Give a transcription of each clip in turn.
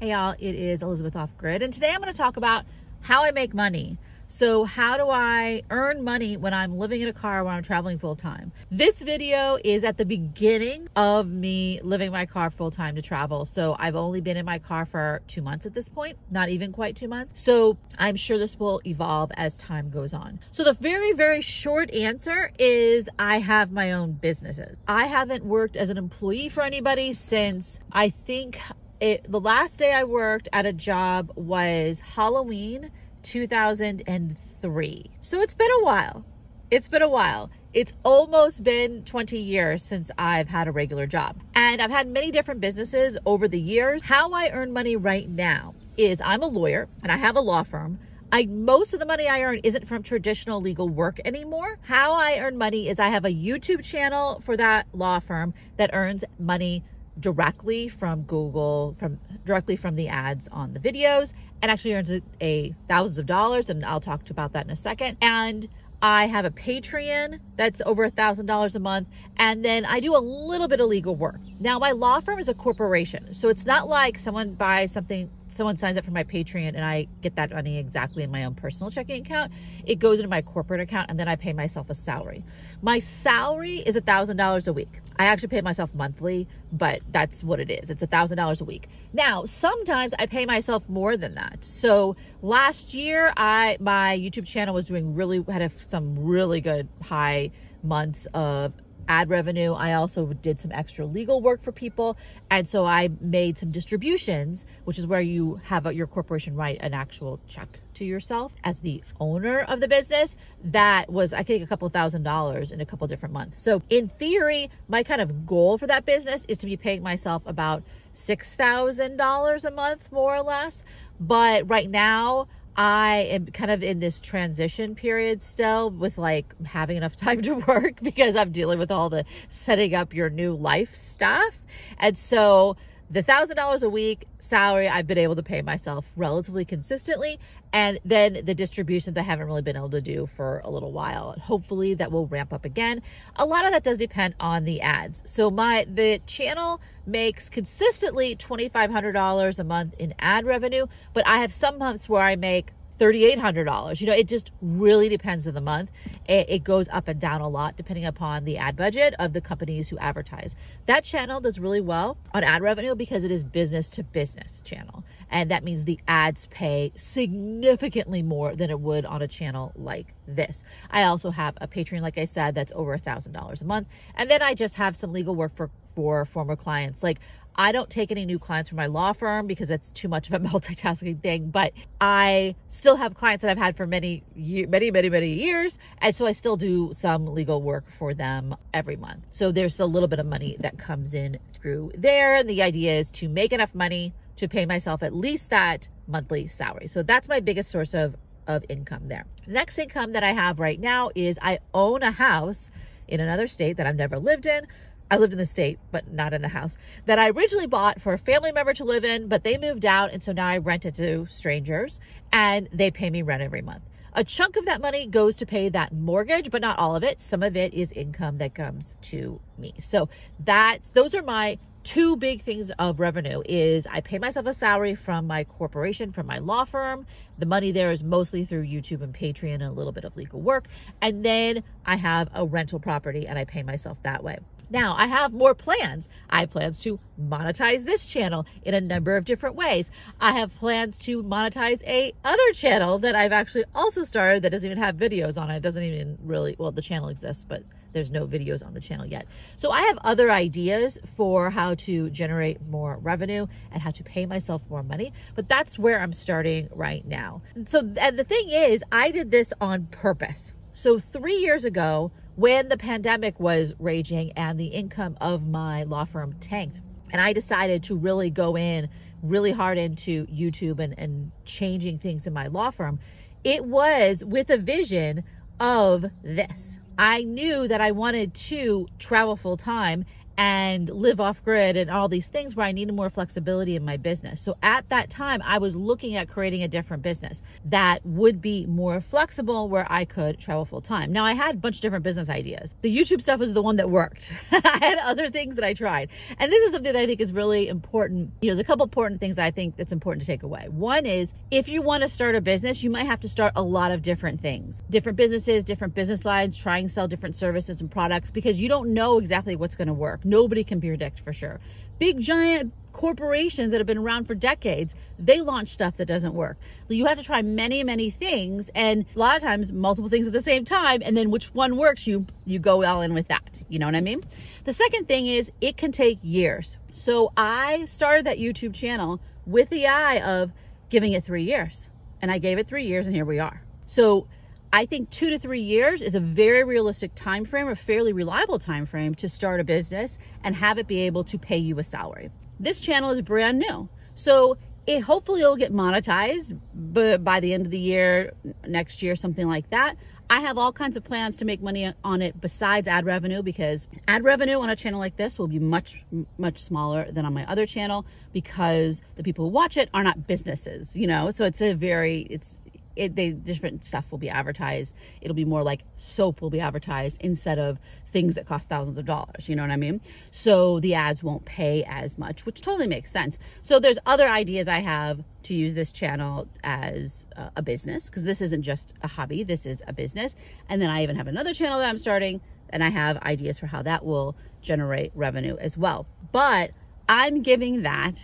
Hey y'all, it is Elizabeth Off Grid, and today I'm going to talk about how I make money. So how do I earn money when I'm living in a car when I'm traveling full time? This video is at the beginning of me living my car full time to travel. So I've only been in my car for two months at this point, not even quite two months. So I'm sure this will evolve as time goes on. So the very, very short answer is I have my own businesses. I haven't worked as an employee for anybody since I think it, the last day I worked at a job was Halloween 2003. So it's been a while. It's been a while. It's almost been 20 years since I've had a regular job. And I've had many different businesses over the years. How I earn money right now is I'm a lawyer and I have a law firm. I most of the money I earn isn't from traditional legal work anymore. How I earn money is I have a YouTube channel for that law firm that earns money directly from Google, from directly from the ads on the videos, and actually earns a, a thousands of dollars. And I'll talk about that in a second. And I have a Patreon that's over a thousand dollars a month. And then I do a little bit of legal work. Now my law firm is a corporation. So it's not like someone buys something someone signs up for my Patreon and I get that money exactly in my own personal checking account. It goes into my corporate account and then I pay myself a salary. My salary is a thousand dollars a week. I actually pay myself monthly, but that's what it is. It's a thousand dollars a week. Now, sometimes I pay myself more than that. So last year, I my YouTube channel was doing really had a, some really good high months of ad revenue. I also did some extra legal work for people. And so I made some distributions, which is where you have a, your corporation write an actual check to yourself as the owner of the business. That was, I think, a couple thousand dollars in a couple different months. So in theory, my kind of goal for that business is to be paying myself about $6,000 a month, more or less. But right now, I am kind of in this transition period still with like having enough time to work because I'm dealing with all the setting up your new life stuff. And so the thousand dollars a week salary I've been able to pay myself relatively consistently. And then the distributions I haven't really been able to do for a little while. Hopefully that will ramp up again. A lot of that does depend on the ads. So my the channel makes consistently $2,500 a month in ad revenue, but I have some months where I make $3,800. You know, it just really depends on the month. It, it, goes up and down a lot depending upon the ad budget of the companies who advertise. That channel does really well on ad revenue because it is business to business channel. And that means the ads pay significantly more than it would on a channel like this. I also have a Patreon, like I said, that's over a thousand dollars a month. And then I just have some legal work for, for former clients. Like I don't take any new clients from my law firm because it's too much of a multitasking thing, but I still have clients that I've had for many, many, many, many years. And so I still do some legal work for them every month. So there's a little bit of money that comes in through there. And the idea is to make enough money to pay myself at least that monthly salary. So that's my biggest source of, of income there. The next income that I have right now is I own a house in another state that I've never lived in. I lived in the state, but not in the house that I originally bought for a family member to live in, but they moved out. And so now I rent it to strangers and they pay me rent every month. A chunk of that money goes to pay that mortgage, but not all of it. Some of it is income that comes to me. So that's, those are my two big things of revenue is I pay myself a salary from my corporation, from my law firm. The money there is mostly through YouTube and Patreon and a little bit of legal work. And then I have a rental property and I pay myself that way. Now I have more plans. I have plans to monetize this channel in a number of different ways. I have plans to monetize a other channel that I've actually also started that doesn't even have videos on it. It doesn't even really, well, the channel exists, but there's no videos on the channel yet. So I have other ideas for how to generate more revenue and how to pay myself more money, but that's where I'm starting right now. So, and the thing is, I did this on purpose. So three years ago, when the pandemic was raging and the income of my law firm tanked. And I decided to really go in really hard into YouTube and, and changing things in my law firm. It was with a vision of this. I knew that I wanted to travel full time and live off grid and all these things where I needed more flexibility in my business. So at that time, I was looking at creating a different business that would be more flexible where I could travel full time. Now I had a bunch of different business ideas. The YouTube stuff was the one that worked. I had other things that I tried. And this is something that I think is really important. You know, there's a couple important things I think that's important to take away. One is if you want to start a business, you might have to start a lot of different things, different businesses, different business lines, try and sell different services and products because you don't know exactly what's going to work nobody can predict for sure. Big giant corporations that have been around for decades, they launch stuff that doesn't work. You have to try many, many things and a lot of times multiple things at the same time. And then which one works, you, you go all in with that. You know what I mean? The second thing is it can take years. So I started that YouTube channel with the eye of giving it three years and I gave it three years and here we are. So I think two to three years is a very realistic time frame, a fairly reliable time frame to start a business and have it be able to pay you a salary. This channel is brand new. So it hopefully it'll get monetized but by the end of the year, next year, something like that. I have all kinds of plans to make money on it besides ad revenue because ad revenue on a channel like this will be much, much smaller than on my other channel because the people who watch it are not businesses, you know? So it's a very, it's, it, they different stuff will be advertised. It'll be more like soap will be advertised instead of things that cost thousands of dollars. You know what I mean? So the ads won't pay as much, which totally makes sense. So there's other ideas I have to use this channel as uh, a business because this isn't just a hobby. This is a business. And then I even have another channel that I'm starting and I have ideas for how that will generate revenue as well. But I'm giving that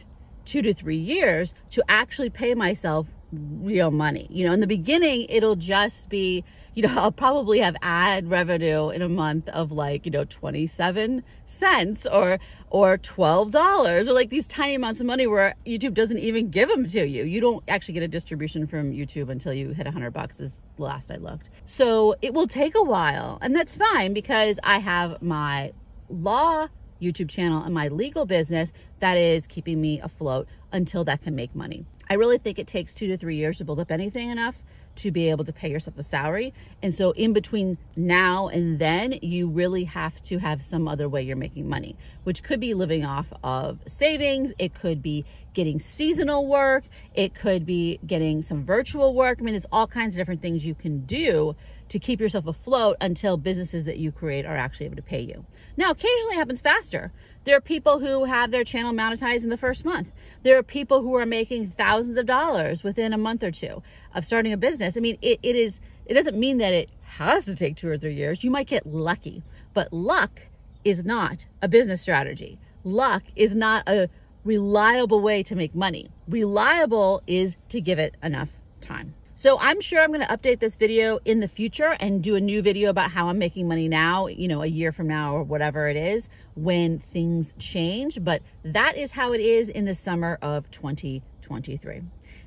two to three years to actually pay myself real money. You know, in the beginning, it'll just be, you know, I'll probably have ad revenue in a month of like, you know, 27 cents or, or $12 or like these tiny amounts of money where YouTube doesn't even give them to you. You don't actually get a distribution from YouTube until you hit a 100 bucks is the last I looked. So it will take a while and that's fine because I have my law YouTube channel and my legal business that is keeping me afloat until that can make money. I really think it takes two to three years to build up anything enough to be able to pay yourself a salary. And so in between now and then, you really have to have some other way you're making money, which could be living off of savings. It could be getting seasonal work. It could be getting some virtual work. I mean, there's all kinds of different things you can do to keep yourself afloat until businesses that you create are actually able to pay you. Now, occasionally it happens faster. There are people who have their channel monetized in the first month. There are people who are making thousands of dollars within a month or two of starting a business. I mean, it, it is, it doesn't mean that it has to take two or three years. You might get lucky, but luck is not a business strategy. Luck is not a reliable way to make money. Reliable is to give it enough time. So I'm sure I'm going to update this video in the future and do a new video about how I'm making money now, you know, a year from now or whatever it is when things change. But that is how it is in the summer of 2023.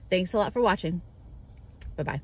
Thanks a lot for watching. Bye-bye.